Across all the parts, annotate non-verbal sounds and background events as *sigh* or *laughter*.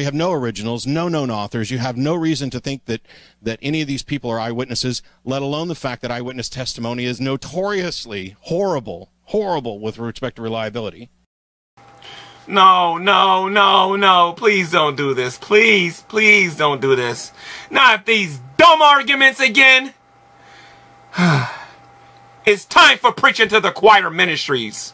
You have no originals, no known authors. You have no reason to think that, that any of these people are eyewitnesses, let alone the fact that eyewitness testimony is notoriously horrible, horrible with respect to reliability. No, no, no, no. Please don't do this. Please, please don't do this. Not these dumb arguments again. *sighs* it's time for preaching to the choir ministries.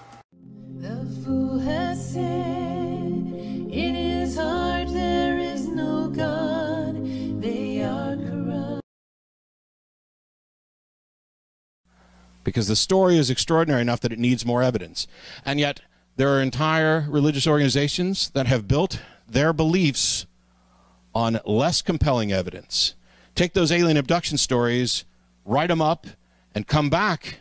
Because the story is extraordinary enough that it needs more evidence. And yet, there are entire religious organizations that have built their beliefs on less compelling evidence. Take those alien abduction stories, write them up, and come back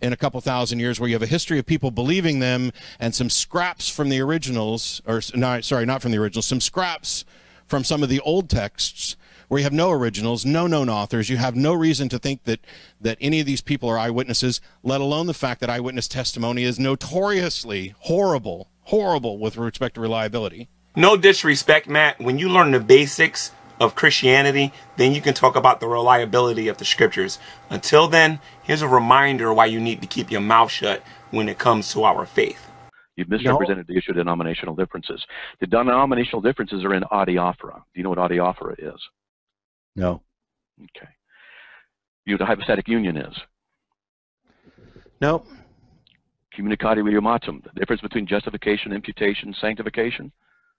in a couple thousand years where you have a history of people believing them and some scraps from the originals, or no, sorry, not from the originals, some scraps from some of the old texts where you have no originals, no known authors. You have no reason to think that, that any of these people are eyewitnesses, let alone the fact that eyewitness testimony is notoriously horrible, horrible with respect to reliability. No disrespect, Matt. When you learn the basics of Christianity, then you can talk about the reliability of the scriptures. Until then, here's a reminder why you need to keep your mouth shut when it comes to our faith. You've misrepresented no. the issue of denominational differences. The denominational differences are in adiaphora. Do you know what adiaphora is? No. Okay. You know what a hypostatic union is? No. Communicatio idiomatum. The difference between justification, imputation, sanctification?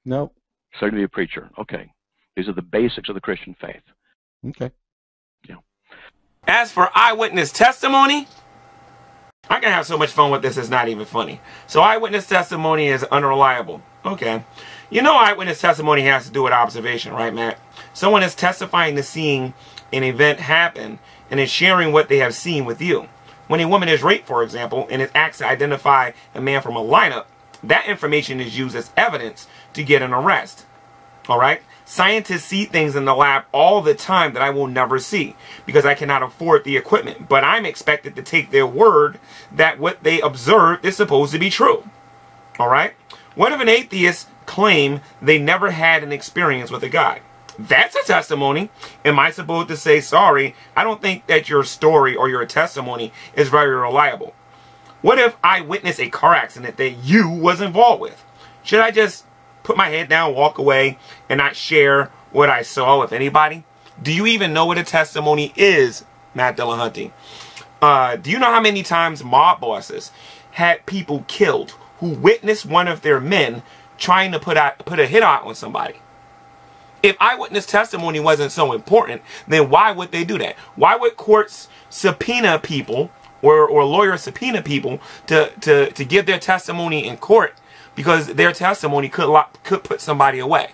No. Starting to be a preacher. Okay. These are the basics of the Christian faith. Okay. Yeah. As for eyewitness testimony, I can have so much fun with this, it's not even funny. So eyewitness testimony is unreliable. Okay. You know eyewitness testimony has to do with observation, right, Matt? Someone is testifying to seeing an event happen and is sharing what they have seen with you. When a woman is raped, for example, and is asked to identify a man from a lineup, that information is used as evidence to get an arrest. All right? Scientists see things in the lab all the time that I will never see because I cannot afford the equipment. But I'm expected to take their word that what they observed is supposed to be true. All right? What if an atheist claim they never had an experience with a God? That's a testimony. Am I supposed to say, sorry, I don't think that your story or your testimony is very reliable? What if I witness a car accident that you was involved with? Should I just put my head down, walk away, and not share what I saw with anybody? Do you even know what a testimony is, Matt Dillahunty? Uh, do you know how many times mob bosses had people killed who witnessed one of their men trying to put out put a hit out on somebody? If eyewitness testimony wasn't so important, then why would they do that? Why would courts subpoena people or, or lawyers subpoena people to, to, to give their testimony in court because their testimony could, lock, could put somebody away?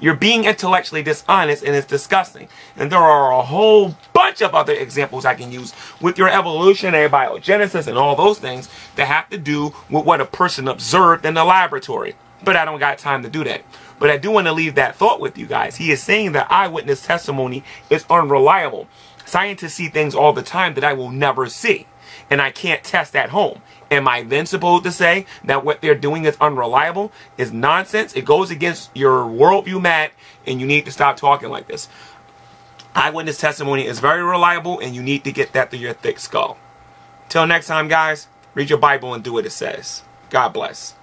You're being intellectually dishonest and it's disgusting. And there are a whole bunch of other examples I can use with your evolutionary biogenesis and all those things that have to do with what a person observed in the laboratory. But I don't got time to do that. But I do want to leave that thought with you guys. He is saying that eyewitness testimony is unreliable. Scientists see things all the time that I will never see. And I can't test at home. Am I then supposed to say that what they're doing is unreliable? Is nonsense? It goes against your worldview, Matt, and you need to stop talking like this. Eyewitness testimony is very reliable, and you need to get that through your thick skull. Till next time, guys, read your Bible and do what it says. God bless.